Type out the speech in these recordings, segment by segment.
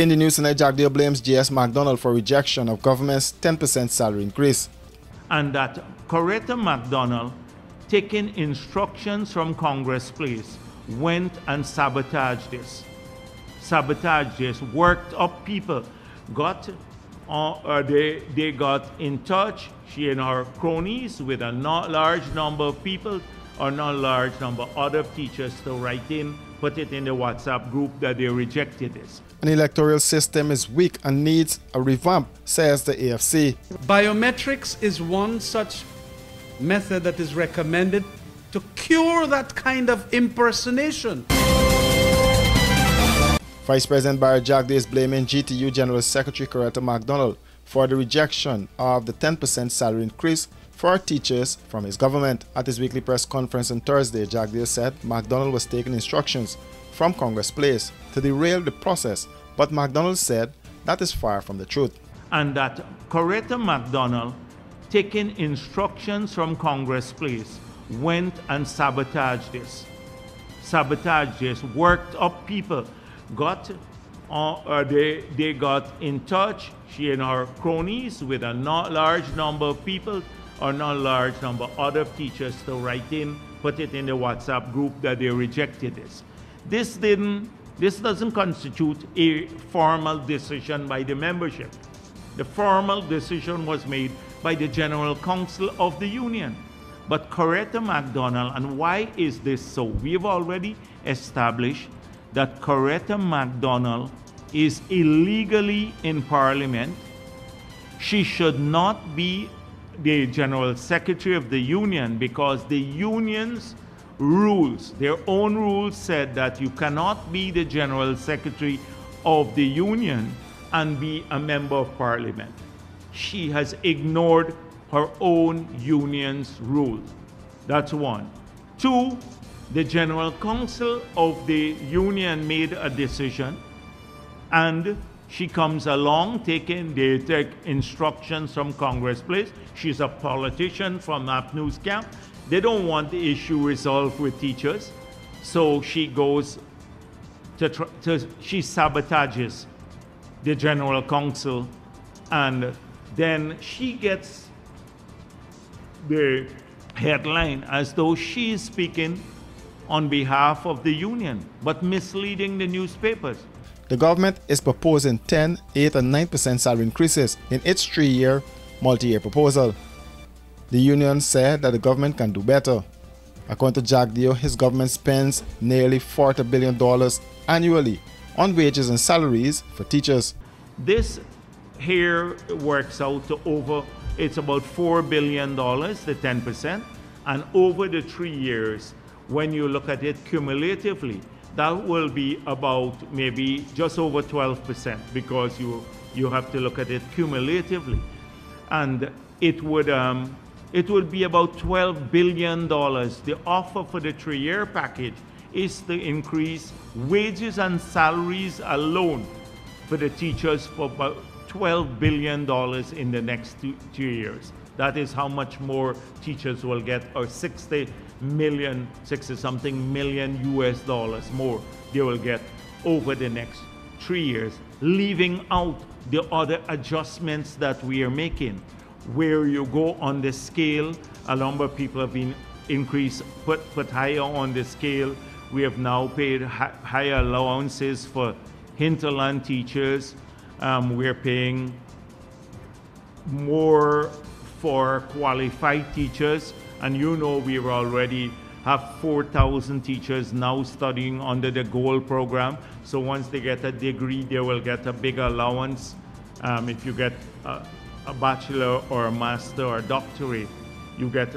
In the news tonight, Jagdeo blames J.S. McDonald for rejection of government's 10% salary increase. And that Coretta McDonald, taking instructions from Congress Place, went and sabotaged this. Sabotaged this, worked up people, got uh, uh, they, they got in touch, she and her cronies, with a not large number of people or not large number of other teachers to write in, put it in the WhatsApp group that they rejected this. An electoral system is weak and needs a revamp, says the AFC. Biometrics is one such method that is recommended to cure that kind of impersonation. Vice President Bharrat Jagdeo is blaming GTU General Secretary Coretta McDonald for the rejection of the 10% salary increase for teachers from his government. At his weekly press conference on Thursday, Jagdeo said McDonald was taking instructions from Congress Place to derail the process, but McDonald said that is far from the truth. And that Coretta McDonald, taking instructions from Congress Place, went and sabotaged this. Sabotaged this, worked up people got uh, uh, they, they got in touch, she and her cronies, with a large number of people or not large number other teachers to write in, put it in the WhatsApp group that they rejected this. This didn't, this doesn't constitute a formal decision by the membership. The formal decision was made by the General Council of the Union. But Coretta McDonald, and why is this so? We've already established that Coretta McDonald is illegally in Parliament. She should not be the General Secretary of the Union because the Union's rules, their own rules, said that you cannot be the General Secretary of the Union and be a Member of Parliament. She has ignored her own union's rules. That's one. Two, the General Council of the Union made a decision and she comes along taking they take instructions from Congress Place. She's a politician from News camp. They don't want the issue resolved with teachers. So she goes to, to she sabotages the General Council and then she gets the headline as though she is speaking on behalf of the union, but misleading the newspapers. The government is proposing 10, 8, and 9% salary increases in its three year, multi year proposal. The union said that the government can do better. According to Jagdeo, his government spends nearly $40 billion annually on wages and salaries for teachers. This here works out to over, it's about $4 billion, the 10%, and over the three years, when you look at it cumulatively, that will be about maybe just over 12% because you, you have to look at it cumulatively. And it would, um, it would be about $12 billion. The offer for the three year package is to increase wages and salaries alone for the teachers for about $12 billion in the next two, two years. That is how much more teachers will get, or 60 million, 60 something million US dollars more they will get over the next three years, leaving out the other adjustments that we are making. Where you go on the scale, a number of people have been increased, put, put higher on the scale. We have now paid higher allowances for hinterland teachers. Um, we're paying more for qualified teachers. And you know we already have 4,000 teachers now studying under the GOAL program. So once they get a degree, they will get a bigger allowance. Um, if you get a, a, bachelor or a master or a doctorate, you get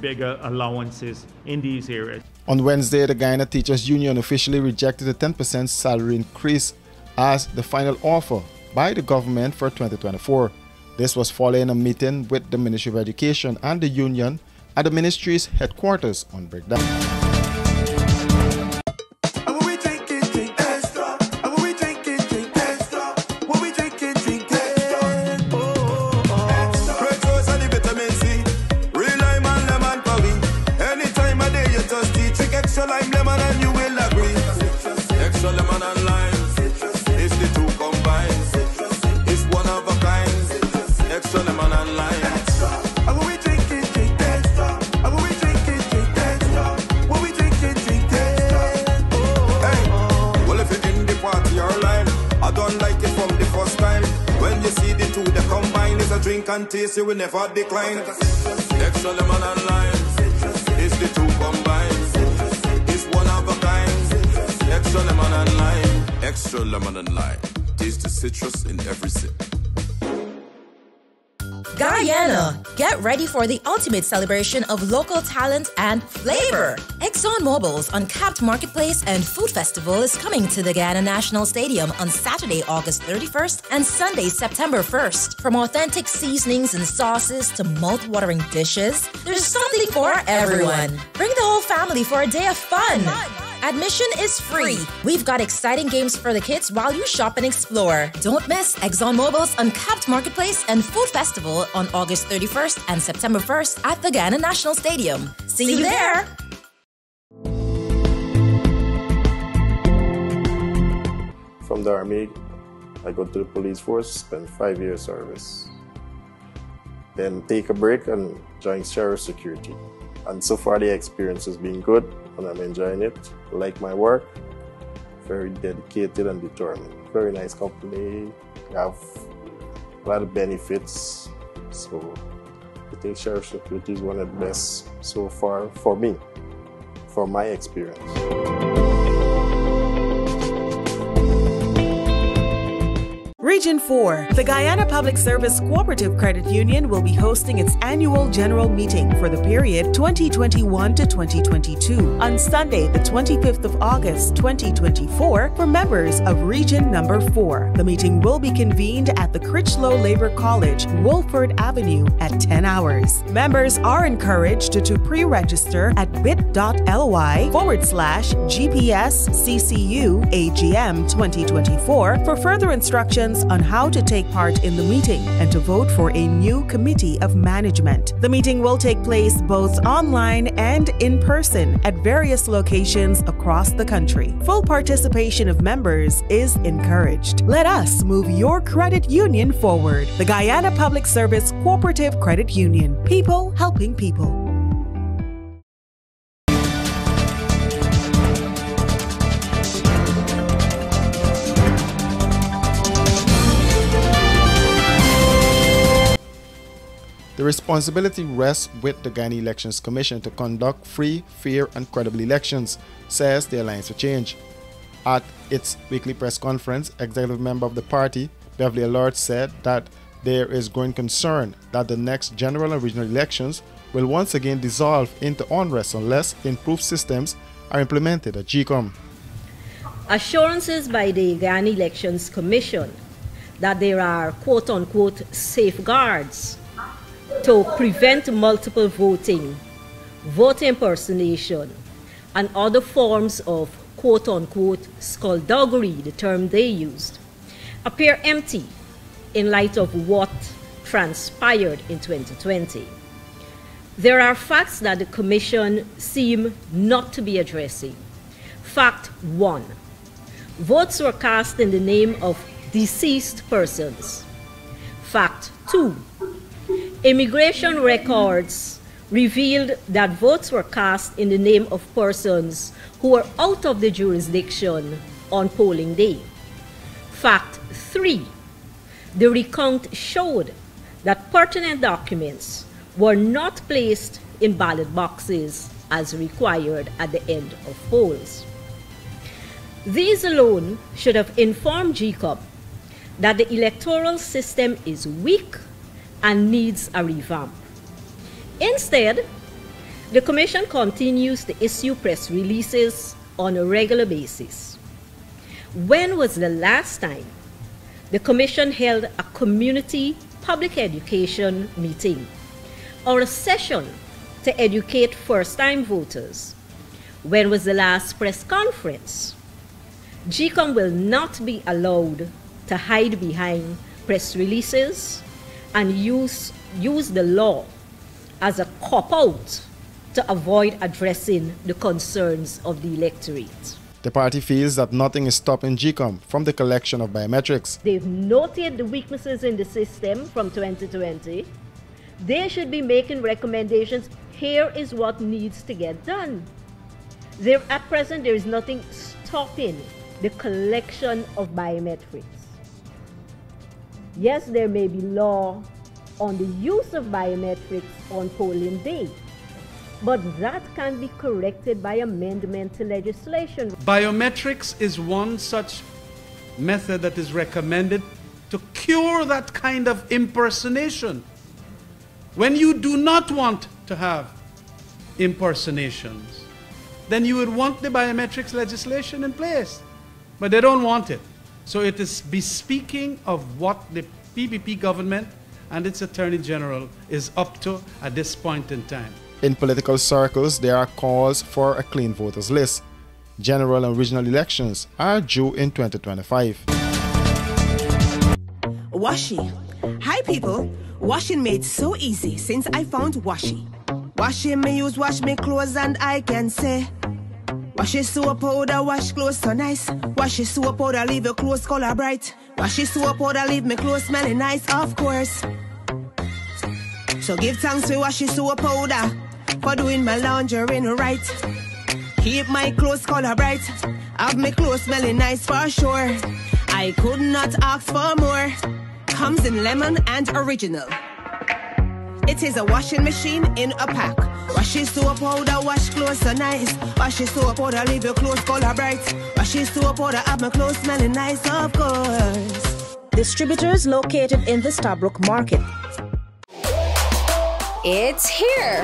bigger allowances in these areas. On Wednesday, the Guyana Teachers Union officially rejected a 10% salary increase as the final offer by the government for 2024. This was following a meeting with the Ministry of Education and the union at the ministry's headquarters on Brickdam. And you will never decline. Extra lemon and lime. It's the two combined. It's one of a kind. Extra lemon and lime. Extra lemon and lime. Taste the citrus in every sip. Guyana, get ready for the ultimate celebration of local talent and flavor. ExxonMobil's Uncapped Marketplace and Food Festival is coming to the Guyana National Stadium on Saturday, August 31st and Sunday, September 1st. From authentic seasonings and sauces to mouth-watering dishes, there's something for everyone. Bring the whole family for a day of fun. Admission is free. We've got exciting games for the kids while you shop and explore. Don't miss ExxonMobil's Uncapped Marketplace and Food Festival on August 31st and September 1st at the Guyana National Stadium. See, See you there. From the Army, I go to the police force, spend five years service. Then take a break and join Sheriff Security. And so far the experience has been good and I'm enjoying it. Like my work. Very dedicated and determined. Very nice company. Have a lot of benefits. So I think Sheriff Security is one of the best so far for me, from my experience. Region 4, the Guyana Public Service Cooperative Credit Union will be hosting its annual general meeting for the period 2021 to 2022 on Sunday, the 25th of August 2024 for members of Region Number 4. The meeting will be convened at the Critchlow Labor College, Woolford Avenue at 10 hours. Members are encouraged to pre-register at bit.ly forward slash GPS CCU AGM 2024 for further instructions on how to take part in the meeting and to vote for a new committee of management. The meeting will take place both online and in person at various locations across the country. Full participation of members is encouraged. Let us move your credit union forward. The Guyana Public Service Cooperative Credit Union. People helping people. The responsibility rests with the Guyana Elections Commission to conduct free, fair, and credible elections, says the Alliance for Change. At its weekly press conference, executive member of the party, Beverly Allard, said that there is growing concern that the next general and regional elections will once again dissolve into unrest unless improved systems are implemented at GECOM. Assurances by the Guyana Elections Commission that there are quote unquote safeguards to prevent multiple voting, vote impersonation, and other forms of quote unquote skullduggery, the term they used, appear empty in light of what transpired in 2020. There are facts that the Commission seem not to be addressing. Fact one votes were cast in the name of deceased persons. Fact two Immigration records revealed that votes were cast in the name of persons who were out of the jurisdiction on polling day. Fact 3. The recount showed that pertinent documents were not placed in ballot boxes as required at the end of polls. These alone should have informed GECOM that the electoral system is weak and needs a revamp. Instead, the Commission continues to issue press releases on a regular basis. When was the last time the Commission held a community public education meeting or a session to educate first time voters? When was the last press conference? GECOM will not be allowed to hide behind press releases and use, use the law as a cop out to avoid addressing the concerns of the electorate. The party feels that nothing is stopping GECOM from the collection of biometrics. They've noted the weaknesses in the system from 2020. They should be making recommendations. Here is what needs to get done. There, at present, there is nothing stopping the collection of biometrics. Yes, there may be law on the use of biometrics on polling day. But that can be corrected by amendment to legislation. Biometrics is one such method that is recommended to cure that kind of impersonation. When you do not want to have impersonations, then you would want the biometrics legislation in place. But they don't want it. So it is bespeaking of what the PPP government and its Attorney General is up to at this point in time. In political circles, there are calls for a clean voters list. General and regional elections are due in 2025. Washi. Hi, people. Washing made so easy since I found Washi. Washing me use wash me clothes and I can say. Wash your soap powder, wash clothes so nice. Wash your soap powder, leave your clothes color bright. Wash your soap powder, leave me clothes smelling nice, of course. So give thanks for wash your soap powder for doing my laundry right. Keep my clothes color bright. Have my clothes smelling nice for sure. I could not ask for more. Comes in lemon and original. It is a washing machine in a pack. Wash your soap powder, wash clothes so nice. Wash your soap powder, leave your clothes color bright. Wash your soap powder, have my clothes smelling nice, of course. Distributors located in the Stabroek Market. It's here!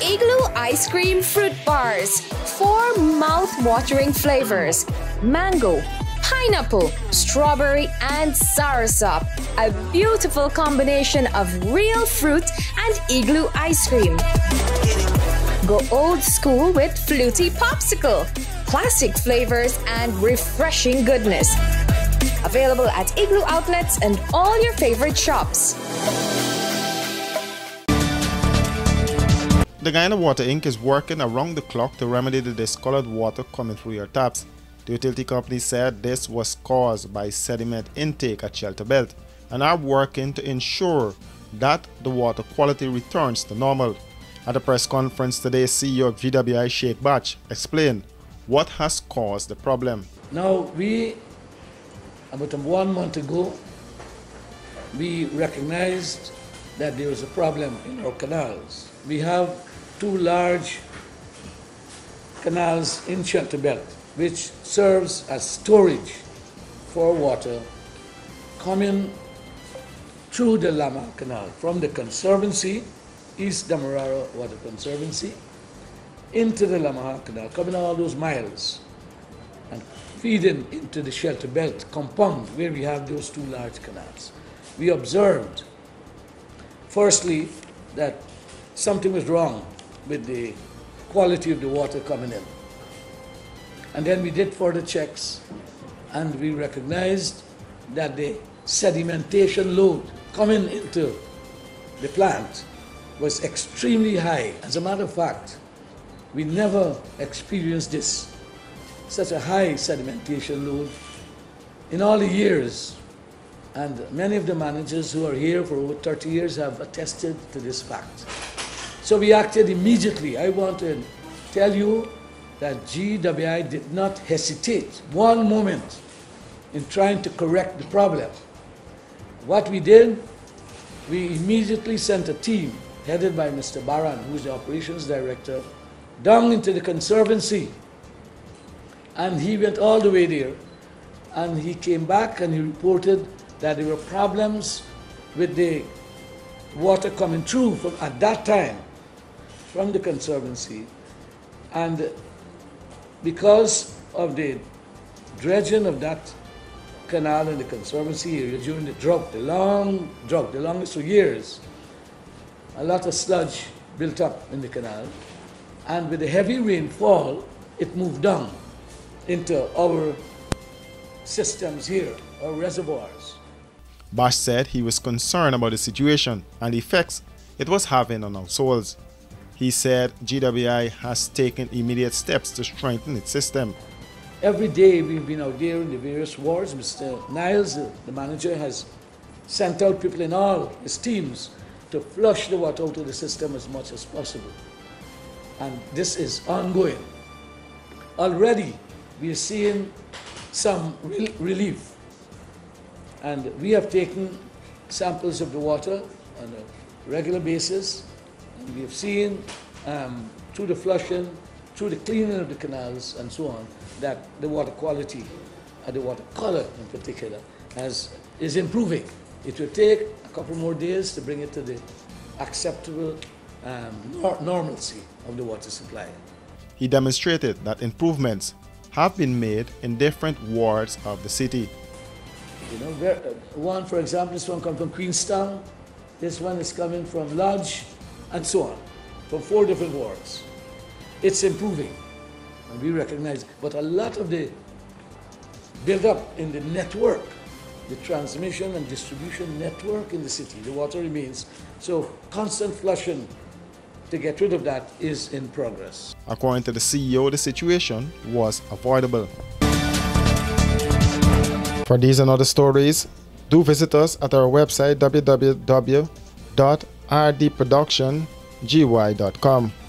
Igloo Ice Cream Fruit Bars. Four mouth-watering flavors. Mango, pineapple, strawberry, and soursop. A beautiful combination of real fruit and igloo ice cream. Go old school with fluty popsicle, classic flavors, and refreshing goodness. Available at Igloo outlets and all your favorite shops. The Guyana Water Inc. is working around the clock to remedy the discolored water coming through your taps. The utility company said this was caused by sediment intake at Shelter Belt and are working to ensure that the water quality returns to normal. At a press conference today, CEO of GWI Shaik Baksh explained what has caused the problem. Now, we, about one month ago, we recognized that there was a problem in our canals. We have two large canals in Shelter Belt, which serves as storage for water coming through the Lamaha Canal from the Conservancy, East Demerara Water Conservancy, into the Lamaha Canal, coming all those miles and feeding into the Shelter Belt compound where we have those two large canals. We observed, firstly, that something was wrong with the quality of the water coming in. And then we did further checks and we recognized that the sedimentation load coming into the plant was extremely high. As a matter of fact, we never experienced this, such a high sedimentation load in all the years. And many of the managers who are here for over 30 years have attested to this fact. So we acted immediately. I want to tell you that GWI did not hesitate one moment in trying to correct the problem. What we did, we immediately sent a team headed by Mr. Baran, who's the operations director, down into the conservancy. And he went all the way there. And he came back and he reported that there were problems with the water coming through from at that time from the Conservancy. And because of the dredging of that canal in the Conservancy area during the drought, the long drought, the longest for years, a lot of sludge built up in the canal. And with the heavy rainfall, it moved down into our systems here, our reservoirs. Baksh said he was concerned about the situation and the effects it was having on households. He said GWI has taken immediate steps to strengthen its system. Every day we've been out there in the various wards. Mr. Niles, the manager, has sent out people in all his teams to flush the water out of the system as much as possible. And this is ongoing. Already we are seeing some relief. And we have taken samples of the water on a regular basis. We have seen um, through the flushing, through the cleaning of the canals and so on, that the water quality and the water color in particular has, is improving. It will take a couple more days to bring it to the acceptable um, nor normalcy of the water supply. He demonstrated that improvements have been made in different wards of the city. You know, uh, one, for example, this one comes from Queenstown, this one is coming from Lodge, and so on, from four different wards. It's improving, and we recognize, but a lot of the build up in the network, the transmission and distribution network in the city, the water remains. So constant flushing to get rid of that is in progress. According to the CEO, the situation was avoidable. For these and other stories, do visit us at our website www.rdproductiongy.com.